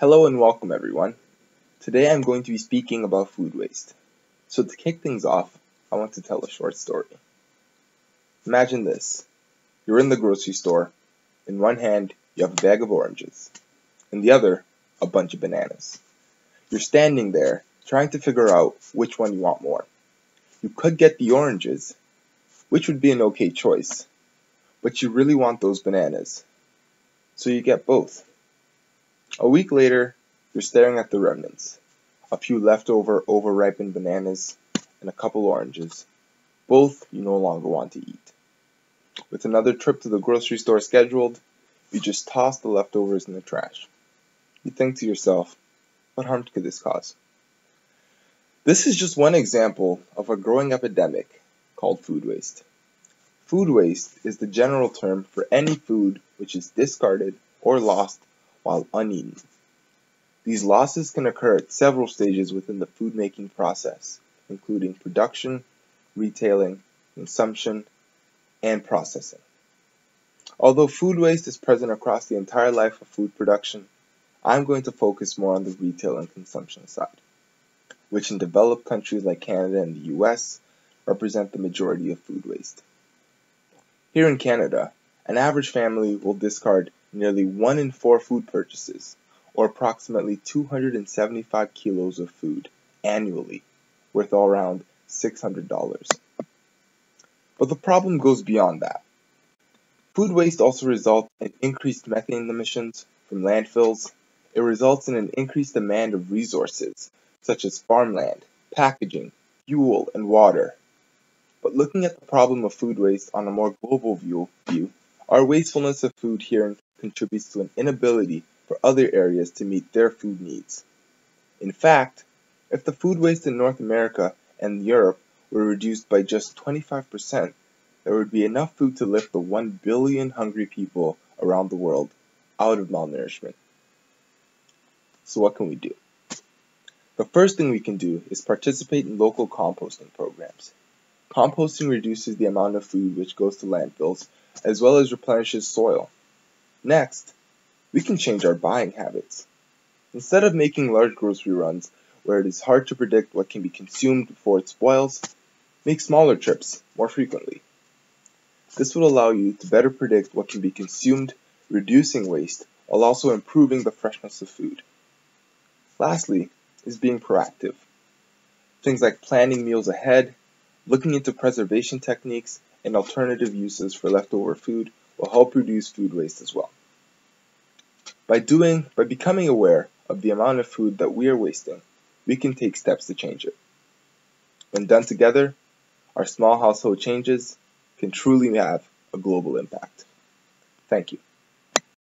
Hello and welcome everyone. Today I'm going to be speaking about food waste. So to kick things off, I want to tell a short story. Imagine this. You're in the grocery store. In one hand, you have a bag of oranges. In the other, a bunch of bananas. You're standing there, trying to figure out which one you want more. You could get the oranges, which would be an okay choice, but you really want those bananas. So you get both. A week later, you're staring at the remnants. A few leftover overripened bananas and a couple oranges. Both you no longer want to eat. With another trip to the grocery store scheduled, you just toss the leftovers in the trash. You think to yourself, what harm could this cause? This is just one example of a growing epidemic called food waste. Food waste is the general term for any food which is discarded or lost while uneaten. These losses can occur at several stages within the food making process, including production, retailing, consumption, and processing. Although food waste is present across the entire life of food production, I'm going to focus more on the retail and consumption side, which in developed countries like Canada and the US represent the majority of food waste. Here in Canada, an average family will discard nearly one in four food purchases, or approximately 275 kilos of food annually, worth all around $600. But the problem goes beyond that. Food waste also results in increased methane emissions from landfills. It results in an increased demand of resources, such as farmland, packaging, fuel, and water. But looking at the problem of food waste on a more global view, view our wastefulness of food here contributes to an inability for other areas to meet their food needs. In fact, if the food waste in North America and Europe were reduced by just 25%, there would be enough food to lift the 1 billion hungry people around the world out of malnourishment. So what can we do? The first thing we can do is participate in local composting programs. Composting reduces the amount of food which goes to landfills as well as replenishes soil. Next, we can change our buying habits. Instead of making large grocery runs where it is hard to predict what can be consumed before it spoils, make smaller trips more frequently. This will allow you to better predict what can be consumed, reducing waste while also improving the freshness of food. Lastly is being proactive. Things like planning meals ahead, looking into preservation techniques, and alternative uses for leftover food will help reduce food waste as well. By doing, by becoming aware of the amount of food that we are wasting, we can take steps to change it. When done together, our small household changes can truly have a global impact. Thank you.